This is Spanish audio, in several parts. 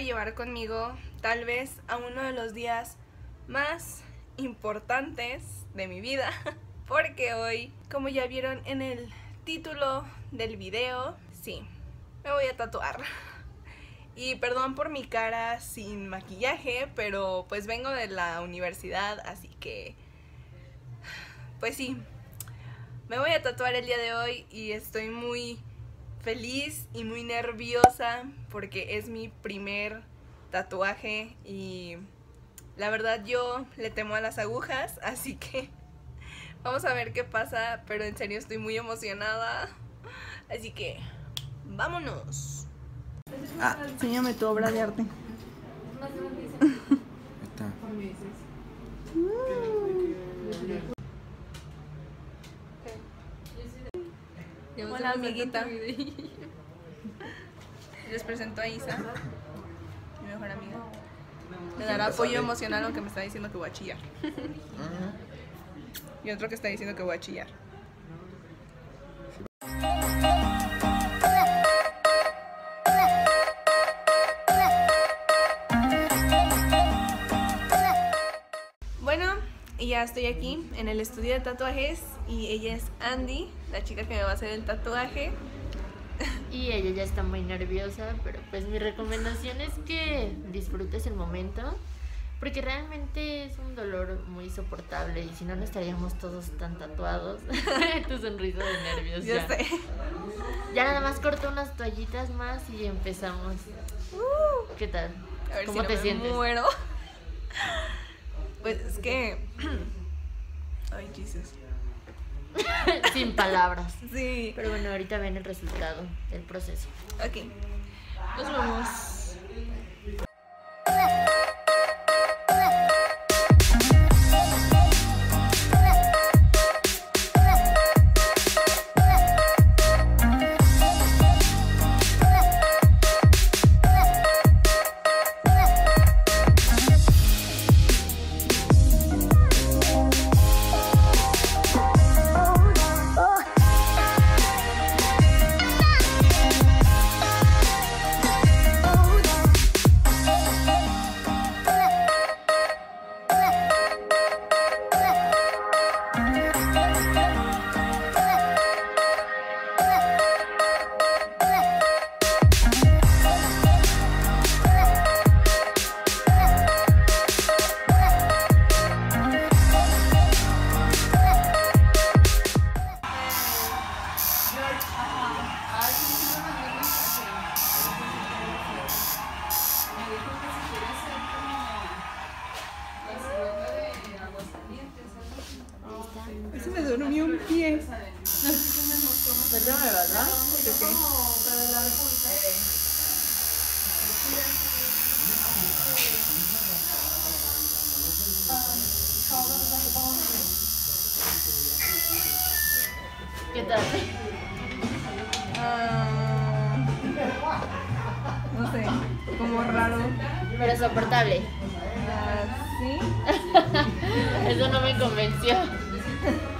llevar conmigo tal vez a uno de los días más importantes de mi vida. Porque hoy, como ya vieron en el título del video, sí, me voy a tatuar. Y perdón por mi cara sin maquillaje, pero pues vengo de la universidad, así que... Pues sí, me voy a tatuar el día de hoy y estoy muy feliz y muy nerviosa porque es mi primer tatuaje y la verdad yo le temo a las agujas, así que vamos a ver qué pasa, pero en serio estoy muy emocionada. Así que vámonos. Ah, enséñame tu obra de arte. Está. Hola amiguita. Les presento a Isa, mi mejor amiga. Me dará apoyo emocional aunque me está diciendo que voy a chillar. Y otro que está diciendo que voy a chillar. Ya estoy aquí en el estudio de tatuajes y ella es Andy, la chica que me va a hacer el tatuaje. Y ella ya está muy nerviosa, pero pues mi recomendación es que disfrutes el momento, porque realmente es un dolor muy soportable y si no, no estaríamos todos tan tatuados. tu sonrisa de nervios. Yo ya. sé. Ya nada más corto unas toallitas más y empezamos. ¿Qué tal? A ver ¿Cómo si te no sientes? me muero. Pues es que. Ay, Jesus. Sin palabras. Sí. Pero bueno, ahorita ven el resultado del proceso. Ok. Nos vemos. ¿Qué tal? Ah, no sé, como raro. Pero soportable. Ah, sí. Eso no me convenció.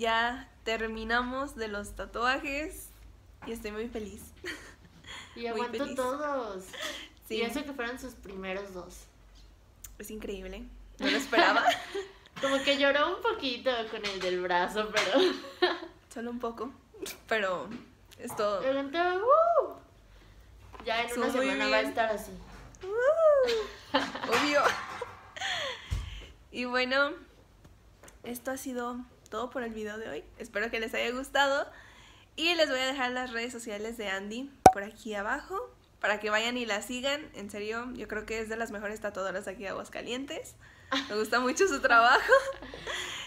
ya terminamos de los tatuajes y estoy muy feliz. Y feliz. todos. Sí. Y eso que fueron sus primeros dos. Es increíble. No lo esperaba. Como que lloró un poquito con el del brazo, pero. Solo un poco. Pero es todo. ¡uh! Ya en una semana va a estar así. Obvio. Y bueno, esto ha sido todo por el video de hoy. Espero que les haya gustado. Y les voy a dejar las redes sociales de Andy por aquí abajo. Para que vayan y la sigan. En serio, yo creo que es de las mejores tatuadoras aquí de Aguascalientes. Me gusta mucho su trabajo.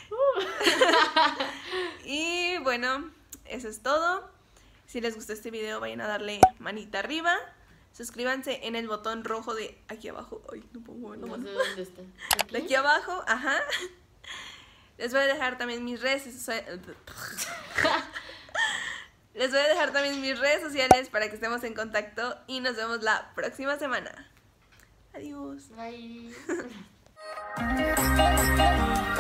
y bueno, eso es todo. Si les gustó este video, vayan a darle manita arriba. Suscríbanse en el botón rojo de aquí abajo. Ay, no mover la No sé dónde está. De aquí abajo, ajá. Les voy a dejar también mis redes sociales. Les voy a dejar también mis redes sociales para que estemos en contacto y nos vemos la próxima semana. Adiós. Bye.